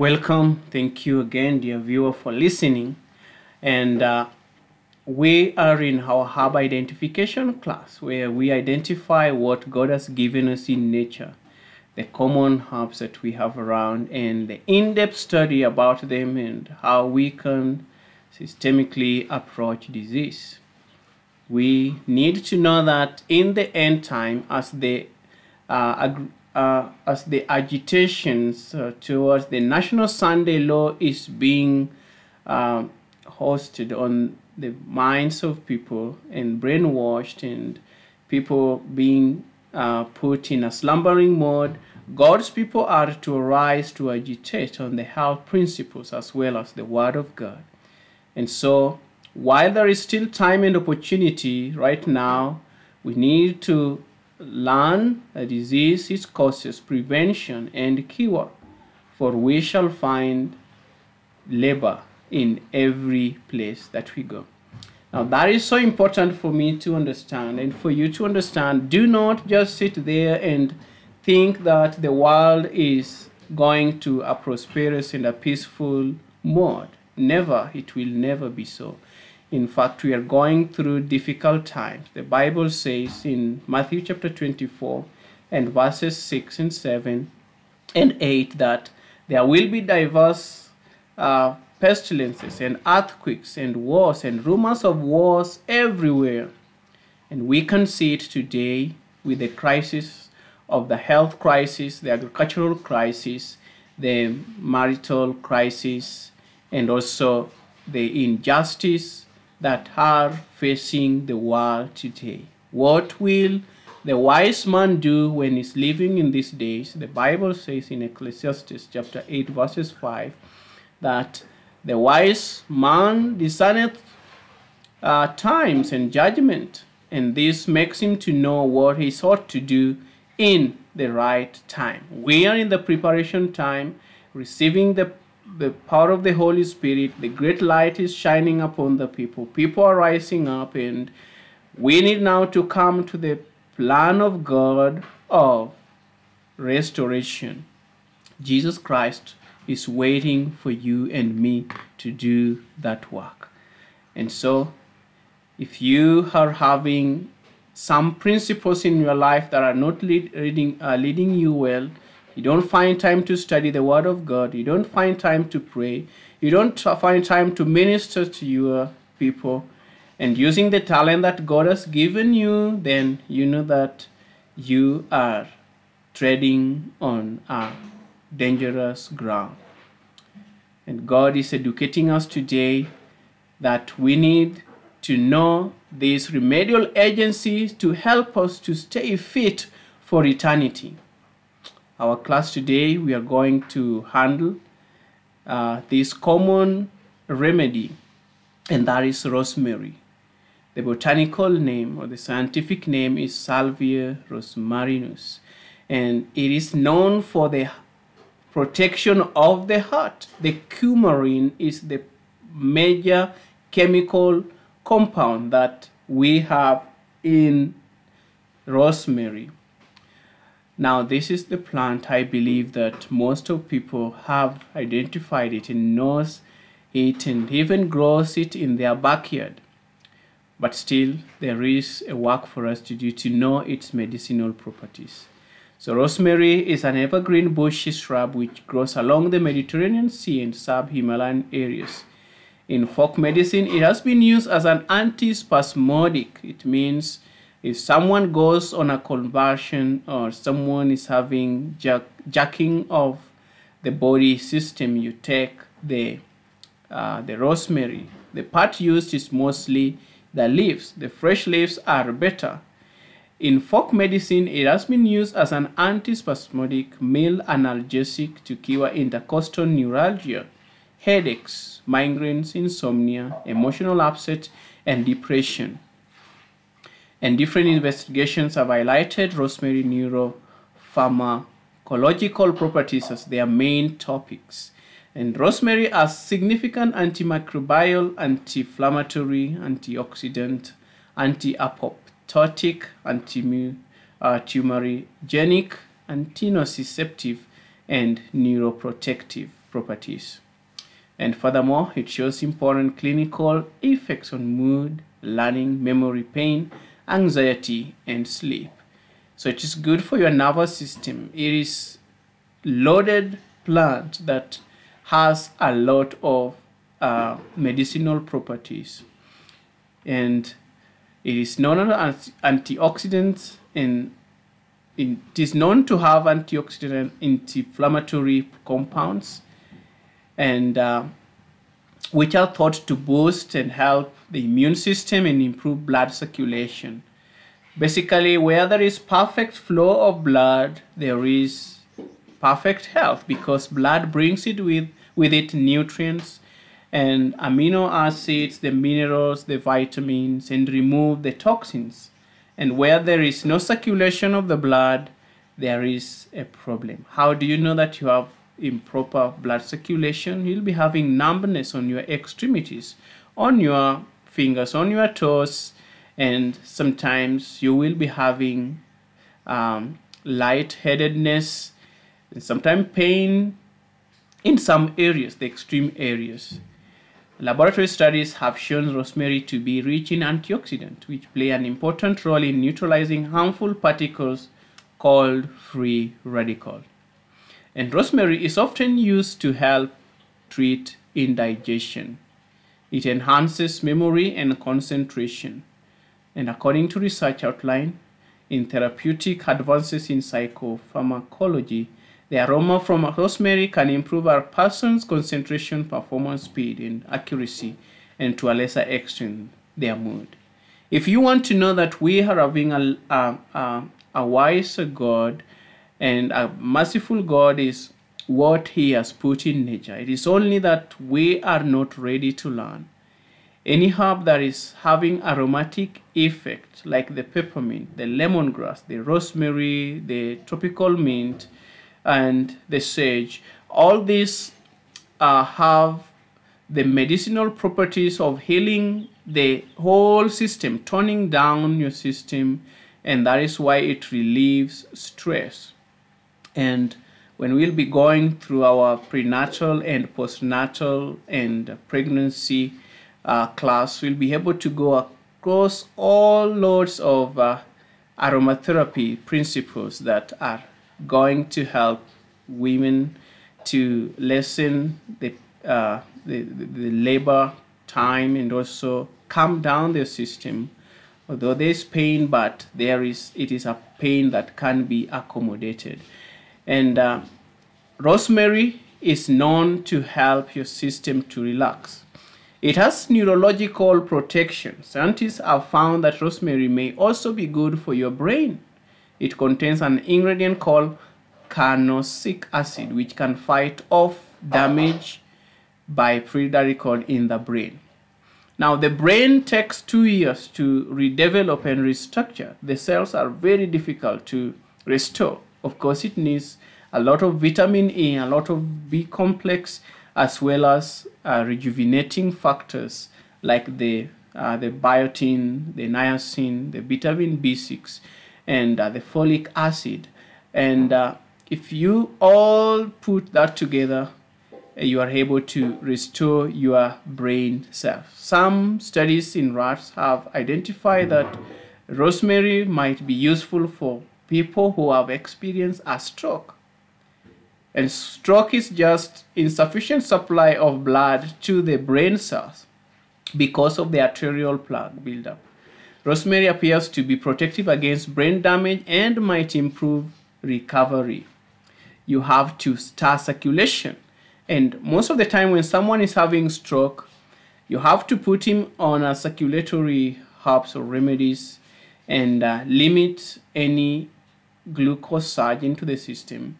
Welcome. Thank you again, dear viewer, for listening. And uh, we are in our herb identification class where we identify what God has given us in nature, the common herbs that we have around, and the in depth study about them and how we can systemically approach disease. We need to know that in the end time, as the uh, uh, as the agitations uh, towards the National Sunday Law is being uh, hosted on the minds of people and brainwashed, and people being uh, put in a slumbering mode, God's people are to arise to agitate on the health principles as well as the Word of God. And so, while there is still time and opportunity right now, we need to learn its causes, prevention, and cure, for we shall find labor in every place that we go. Now, that is so important for me to understand and for you to understand. Do not just sit there and think that the world is going to a prosperous and a peaceful mode. Never, it will never be so. In fact, we are going through difficult times. The Bible says in Matthew chapter 24 and verses 6 and 7 and 8 that there will be diverse uh, pestilences and earthquakes and wars and rumors of wars everywhere. And we can see it today with the crisis of the health crisis, the agricultural crisis, the marital crisis, and also the injustice that are facing the world today. What will the wise man do when he's living in these days? The Bible says in Ecclesiastes chapter 8, verses 5, that the wise man discerneth uh, times and judgment, and this makes him to know what he ought to do in the right time. We are in the preparation time, receiving the the power of the Holy Spirit, the great light is shining upon the people. People are rising up, and we need now to come to the plan of God of restoration. Jesus Christ is waiting for you and me to do that work. And so, if you are having some principles in your life that are not lead, leading, uh, leading you well, you don't find time to study the Word of God, you don't find time to pray, you don't find time to minister to your people, and using the talent that God has given you, then you know that you are treading on a dangerous ground. And God is educating us today that we need to know these remedial agencies to help us to stay fit for eternity. Our class today, we are going to handle uh, this common remedy, and that is rosemary. The botanical name or the scientific name is Salvia rosmarinus, and it is known for the protection of the heart. The coumarin is the major chemical compound that we have in rosemary. Now, this is the plant I believe that most of people have identified it and knows it and even grows it in their backyard. But still, there is a work for us to do to know its medicinal properties. So rosemary is an evergreen bushy shrub which grows along the Mediterranean Sea and sub-Himalayan areas. In folk medicine, it has been used as an antispasmodic. It means if someone goes on a conversion or someone is having jack, jacking of the body system, you take the, uh, the rosemary. The part used is mostly the leaves. The fresh leaves are better. In folk medicine, it has been used as an antispasmodic male analgesic to cure intercostal neuralgia, headaches, migraines, insomnia, emotional upset, and depression. And different investigations have highlighted rosemary neuropharmacological properties as their main topics. And rosemary has significant antimicrobial, anti-inflammatory, antioxidant, anti-apoptotic, anti-tumorigenic, uh, antinociceptive, and neuroprotective properties. And furthermore, it shows important clinical effects on mood, learning, memory, pain, anxiety, and sleep. So it is good for your nervous system. It is loaded plant that has a lot of uh, medicinal properties. And it is known as antioxidants and it is known to have antioxidant and anti-inflammatory compounds and uh, which are thought to boost and help the immune system and improve blood circulation. Basically, where there is perfect flow of blood, there is perfect health because blood brings it with, with it nutrients and amino acids, the minerals, the vitamins, and remove the toxins. And where there is no circulation of the blood, there is a problem. How do you know that you have improper blood circulation? You'll be having numbness on your extremities, on your fingers, on your toes, and sometimes you will be having um, lightheadedness, and sometimes pain in some areas, the extreme areas. Laboratory studies have shown rosemary to be rich in antioxidants, which play an important role in neutralizing harmful particles called free radical. And rosemary is often used to help treat indigestion. It enhances memory and concentration. And according to research outlined in therapeutic advances in psychopharmacology, the aroma from rosemary can improve a person's concentration, performance speed, and accuracy, and to a lesser extent, their mood. If you want to know that we are having a, a, a, a wise God and a merciful God is what He has put in nature, it is only that we are not ready to learn. Any herb that is having aromatic effect, like the peppermint, the lemongrass, the rosemary, the tropical mint, and the sage. All these uh, have the medicinal properties of healing the whole system, toning down your system, and that is why it relieves stress. And when we'll be going through our prenatal and postnatal and pregnancy uh, class, we'll be able to go across all loads of uh, aromatherapy principles that are going to help women to lessen the, uh, the, the, labor time and also calm down their system. Although there's pain but there is it is a pain that can be accommodated and uh, rosemary is known to help your system to relax it has neurological protection scientists have found that rosemary may also be good for your brain it contains an ingredient called carnosic acid, which can fight off damage by free radical in the brain. Now, the brain takes two years to redevelop and restructure. The cells are very difficult to restore. Of course, it needs a lot of vitamin E, a lot of B complex, as well as uh, rejuvenating factors like the uh, the biotin, the niacin, the vitamin B6, and uh, the folic acid. And uh, if you all put that together, you are able to restore your brain cells. Some studies in rats have identified that rosemary might be useful for people who have experienced a stroke. And stroke is just insufficient supply of blood to the brain cells because of the arterial plaque buildup. Rosemary appears to be protective against brain damage and might improve recovery. You have to start circulation. And most of the time when someone is having stroke, you have to put him on a circulatory herbs or remedies and uh, limit any glucose surge into the system.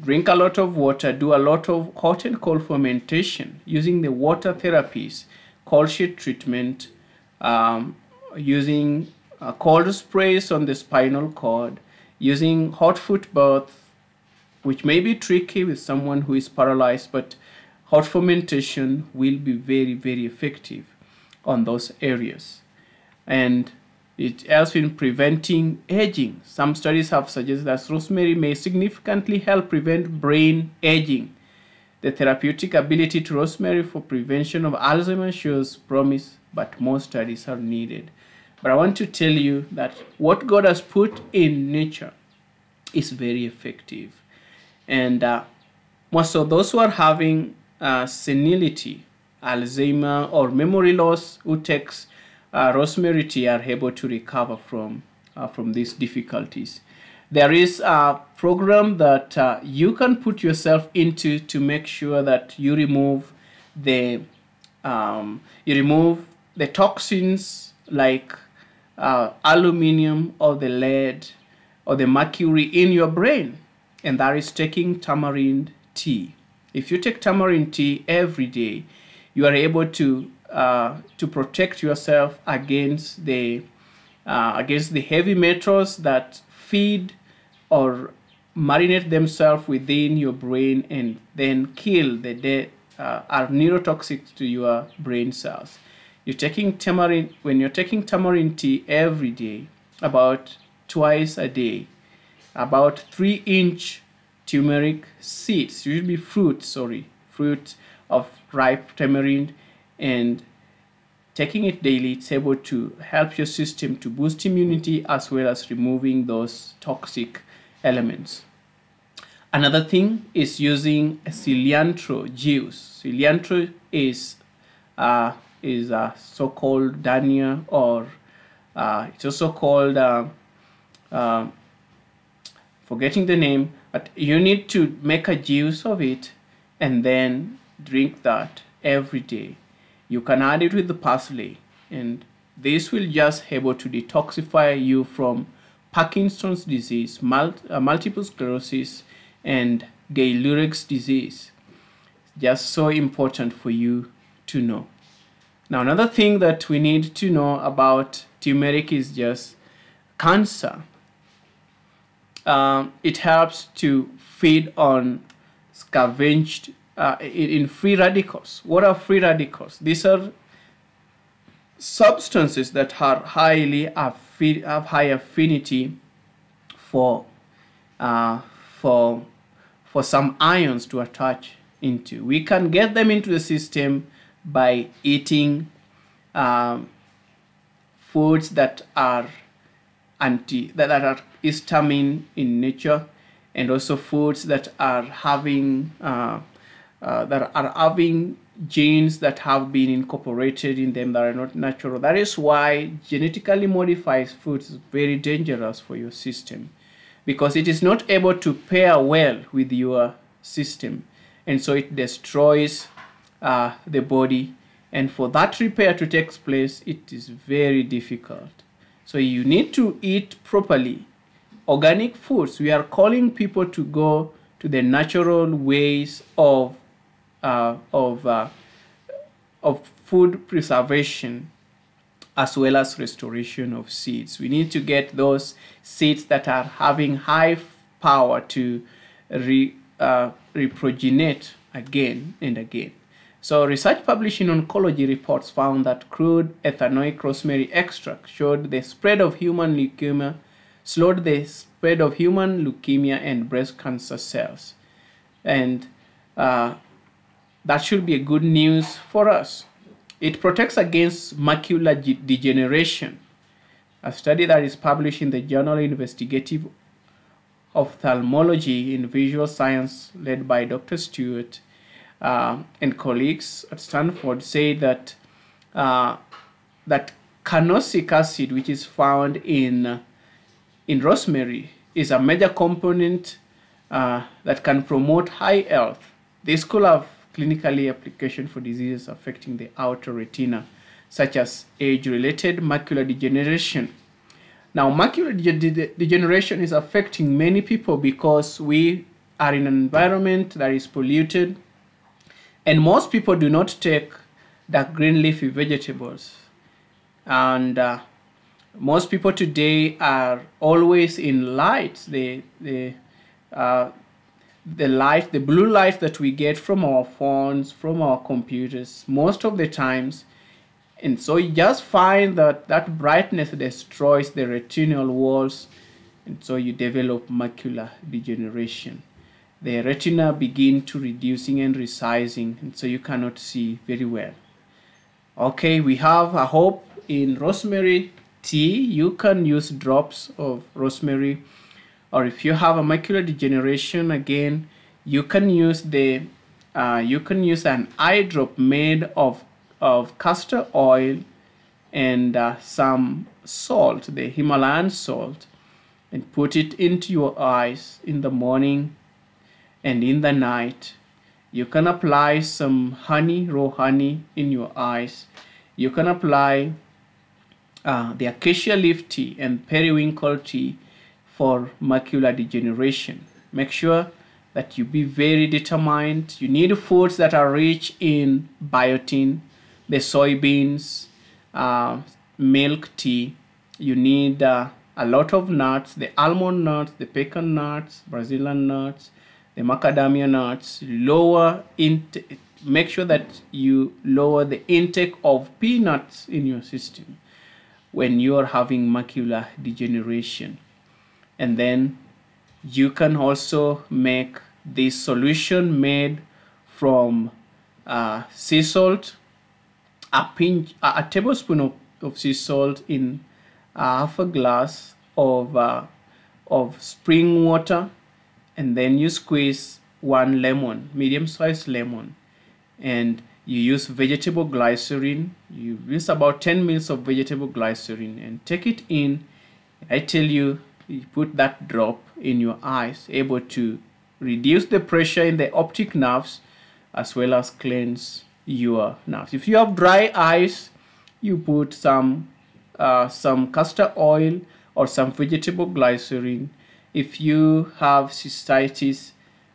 Drink a lot of water, do a lot of hot and cold fermentation using the water therapies, cold sheet treatment, um, using uh, cold sprays on the spinal cord, using hot foot bath, which may be tricky with someone who is paralyzed, but hot fermentation will be very, very effective on those areas. And it helps in preventing aging. Some studies have suggested that rosemary may significantly help prevent brain aging. The therapeutic ability to rosemary for prevention of Alzheimer's shows promise, but more studies are needed. But I want to tell you that what God has put in nature is very effective. And uh, most of those who are having uh, senility, Alzheimer, or memory loss who takes rosemary tea are able to recover from, uh, from these difficulties. There is a program that uh, you can put yourself into to make sure that you remove the um, you remove the toxins like uh, aluminium or the lead or the mercury in your brain, and that is taking tamarind tea. If you take tamarind tea every day, you are able to uh, to protect yourself against the uh, against the heavy metals that feed or marinate themselves within your brain and then kill the dead uh, are neurotoxic to your brain cells. You're taking tamarind when you're taking tamarind tea every day, about twice a day, about three inch turmeric seeds, usually fruit, sorry, fruit of ripe tamarind, and taking it daily, it's able to help your system to boost immunity as well as removing those toxic elements. Another thing is using cilantro juice. Cilantro is uh, is a so-called dhania or uh, it's also called uh, uh, forgetting the name but you need to make a juice of it and then drink that every day you can add it with the parsley and this will just able to detoxify you from Parkinson's disease, mul uh, multiple sclerosis, and Lou Gehrig's disease. Just so important for you to know. Now, another thing that we need to know about turmeric is just cancer. Um, it helps to feed on scavenged uh, in free radicals. What are free radicals? These are substances that are highly have high affinity for uh, for for some ions to attach into. We can get them into the system by eating um, foods that are anti that, are histamine in nature and also foods that are having uh, uh, that are having genes that have been incorporated in them that are not natural. That is why genetically modified foods is very dangerous for your system because it is not able to pair well with your system and so it destroys uh, the body. And for that repair to take place it is very difficult. So you need to eat properly. Organic foods we are calling people to go to the natural ways of of, uh, of food preservation as well as restoration of seeds. We need to get those seeds that are having high power to re, uh, reprogenate again and again. So research published in Oncology reports found that crude ethanolic rosemary extract showed the spread of human leukemia, slowed the spread of human leukemia and breast cancer cells. And uh, that should be a good news for us. It protects against macular degeneration. A study that is published in the journal Investigative Ophthalmology in Visual Science led by Dr. Stuart uh, and colleagues at Stanford say that uh, that carnosic acid, which is found in, in rosemary, is a major component uh, that can promote high health. This could have clinically application for diseases affecting the outer retina, such as age-related macular degeneration. Now, macular de degeneration is affecting many people because we are in an environment that is polluted, and most people do not take dark green leafy vegetables. And uh, most people today are always in lights. They, they, uh, the light, the blue light that we get from our phones, from our computers, most of the times. And so you just find that that brightness destroys the retinal walls, and so you develop macular degeneration. the retina begin to reducing and resizing and so you cannot see very well okay we have a hope in rosemary tea you can use drops of rosemary or if you have a macular degeneration again you can use the uh, you can use an eye drop made of of castor oil and uh, some salt the Himalayan salt and put it into your eyes in the morning and in the night. You can apply some honey raw honey in your eyes. You can apply uh, the acacia leaf tea and periwinkle tea for macular degeneration. Make sure that you be very determined. You need foods that are rich in biotin the soybeans uh, milk tea. You need uh, a lot of nuts the almond nuts the pecan nuts brazilian nuts the macadamia nuts, lower make sure that you lower the intake of peanuts in your system when you are having macular degeneration. And then you can also make this solution made from uh, sea salt, a pinch, a, tablespoon of, of sea salt in half a glass of, uh, of spring water and then you squeeze one lemon, medium sized lemon, and you use vegetable glycerin. You use about 10 mils of vegetable glycerin and take it in. I tell you, you put that drop in your eyes, able to reduce the pressure in the optic nerves as well as cleanse your nerves. If you have dry eyes, you put some uh, some castor oil or some vegetable glycerin if you have cystitis,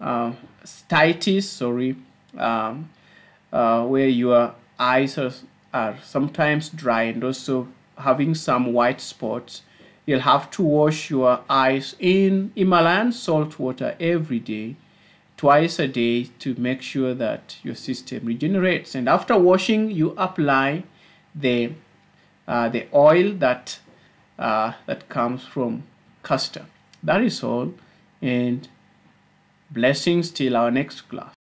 uh, cystitis, sorry, um, uh, where your eyes are, are sometimes dry and also having some white spots, you'll have to wash your eyes in Himalayan salt water every day, twice a day to make sure that your system regenerates. And after washing, you apply the, uh, the oil that, uh, that comes from castor. That is all and blessings till our next class.